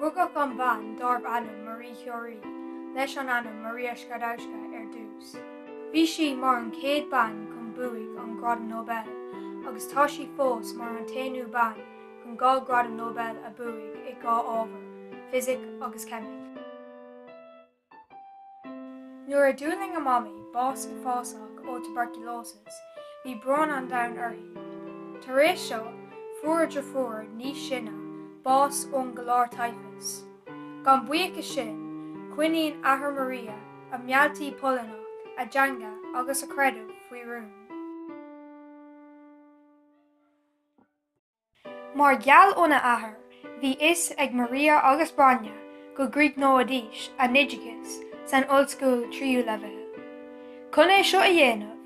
Rugach an bhan darb anam Marie Curie, leis an Maria Skadowska ar dús. Bhí si mar an céad ban chun buigh an Nobel, agus tá si fós mar an ban chun gá Nobel a buigh i gá ábhar, physic agus chemic. Nuair a dúling a mami bás i fásach ó tuberculosis, hí bron an da orthaí. Tar rééis seo fuair de fuair níos bás ón goláir taifas. Gan buice sin, chuineon ahar Maria a mealtaí Polanach a djanga agus a credh faoi rún. Mar geall óna ahar, hí is ag Maria agus Branja go Greek nóadíis a Nidiggus san oldschool tríú lehe. Cun é seo a dhéanamh,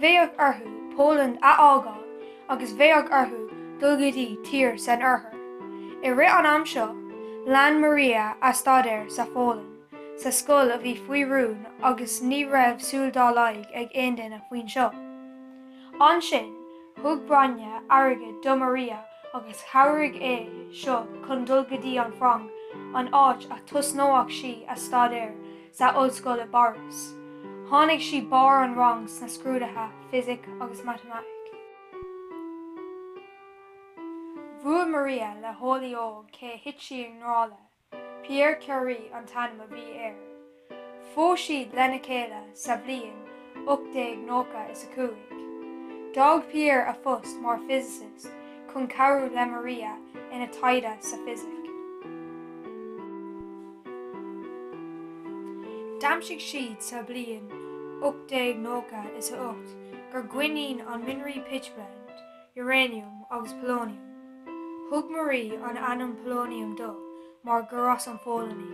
bhéoh orthú Poland a ágáil agus bhéag orthú dulgadí tír san orthair. I ri an am seo, Lan Maria a stadéir sa fólan, sa scóil a bhí faoirún agus ní raibh súldá laig ag aon a faoin seo. An sin, thug brenne aige do Maria agus hairigh é seo chun dulgadí an Frank an áit a tus nóach si a stadéir sa óscoil le bars. Thnig si bar an rangs na scrúdathe, physic agus matematic. Bhua Maria cé hití an rála, Pierre Curie an tanm a bhí air. Fó siad lena céile sa bblion 8 nócha is a cuaig. Dag Pierre a fust mar physicist chun cabú le Maria ina taide sa physic. Damsigh siad sa blion 8 nócha is a 8 gur gwinín an minraí pitchblende, uranium agus polonium. Thg Marie on anam polonium do mar goras an fólaní.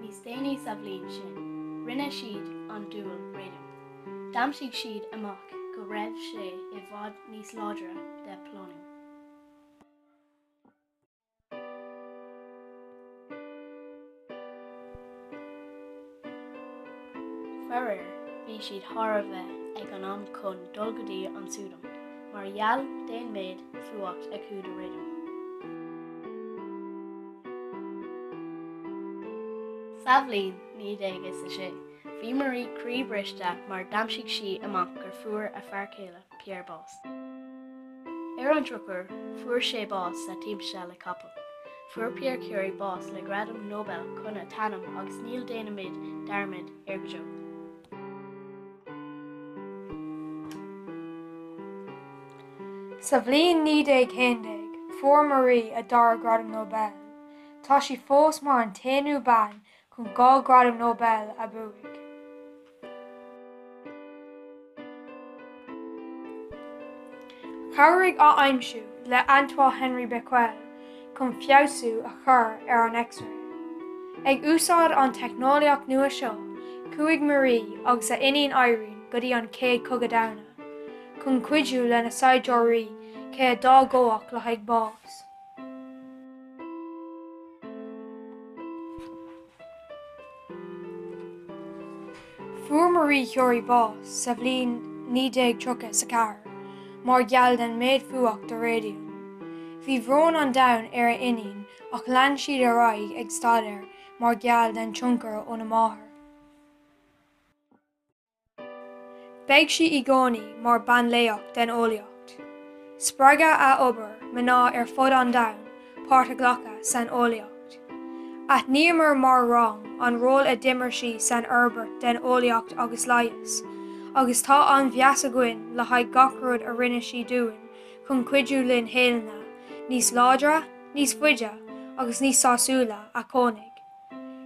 Níos déanaine sa bblin sin, rinne siad an dúil réidir. Dam siad amach go raibh sé i bhád de polonium. Ferrir bhí siad ag an am chun dulgadí an súdam, margheall déon méid fuacht a chuúd a ridim. Sahlín ní dégus a sé, bhí marí críbriste mar damsigh si amach gur fuair a fearcéile Pierre Bos. Ar an drucker fuair sé bás sa tíimse le capel. Fuair Pierre Curie bás le gradam Nobel chuna tanam agus níl déanaid darmid ar go joe. Sa bblion ní é céig, fuór marí a dar gradam Nobel. Tá si fós mar an téanú ban chun gá gradam Nobel a buig. Chaigh á aimimsú le Antoine Henry Bequel chun fiosú a chur ar an X-ray. Ag úsáid an technoliaach nua seo, cuaig marí agus a inon airín godí an cé cogadana. Chun cuiidú lena Saiddóirí cé dágóach le haag bás. Fuair marí teorí bás sa bblin ní déag trocha sa mar den méid fuach do réú. Bhí bhrón an dain ar a inon ach lean siad a raig ag mar geall den tionkar ó. Beiig si i gcónaí mar banléocht den óleocht. Spraga a obair me ná ar fod an dain, páirrta ghlacha san óleocht. At níomar mar rang an ról a dimmer si san Herbert den óleocht agus laias, agus tá an bheasa gin le haid gacrúd a rinne si dúin chun cuiidú linn héalna, níos ládra, níos fuide agus níos sásúla a cónig.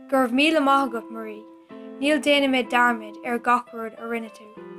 Gurh míle mágad marí, níl déanaimiid darmid ar gacrúd a rinne tú.